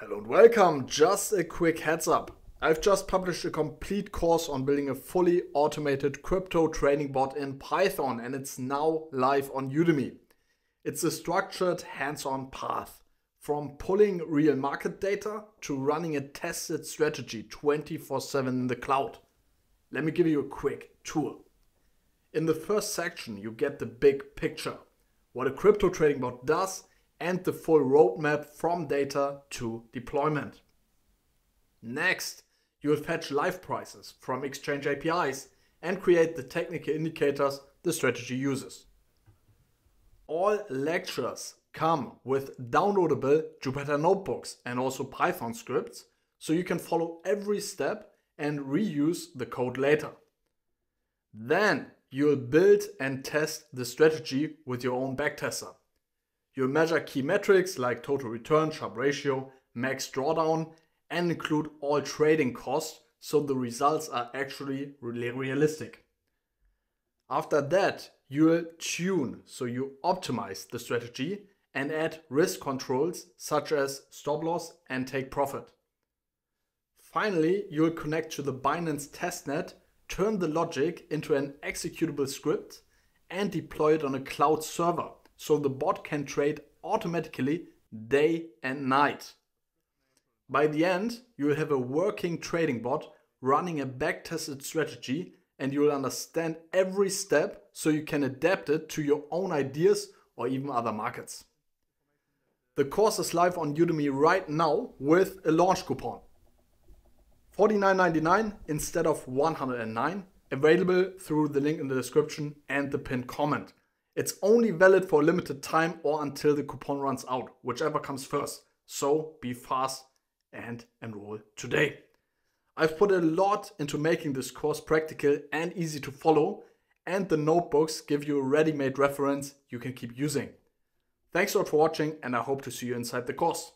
Hello and welcome. Just a quick heads up. I've just published a complete course on building a fully automated crypto trading bot in Python and it's now live on Udemy. It's a structured hands-on path from pulling real market data to running a tested strategy 24/7 in the cloud. Let me give you a quick tour. In the first section, you get the big picture, what a crypto trading bot does and the full roadmap from data to deployment. Next, you will fetch live prices from exchange APIs and create the technical indicators the strategy uses. All lectures come with downloadable Jupyter notebooks and also Python scripts so you can follow every step and reuse the code later. Then you'll build and test the strategy with your own backtester. You'll measure key metrics like total return, Sharpe ratio, max drawdown, and include all trading costs so the results are actually really realistic. After that, you'll tune so you optimize the strategy and add risk controls such as stop loss and take profit. Finally, you'll connect to the Binance testnet, turn the logic into an executable script, and deploy it on a cloud server so the bot can trade automatically day and night. By the end, you will have a working trading bot running a backtested strategy and you will understand every step so you can adapt it to your own ideas or even other markets. The course is live on Udemy right now with a launch coupon. $49.99 instead of 109, available through the link in the description and the pinned comment. It's only valid for a limited time or until the coupon runs out, whichever comes first. So be fast and enroll today. I've put a lot into making this course practical and easy to follow, and the notebooks give you a ready made reference you can keep using. Thanks a lot for watching, and I hope to see you inside the course.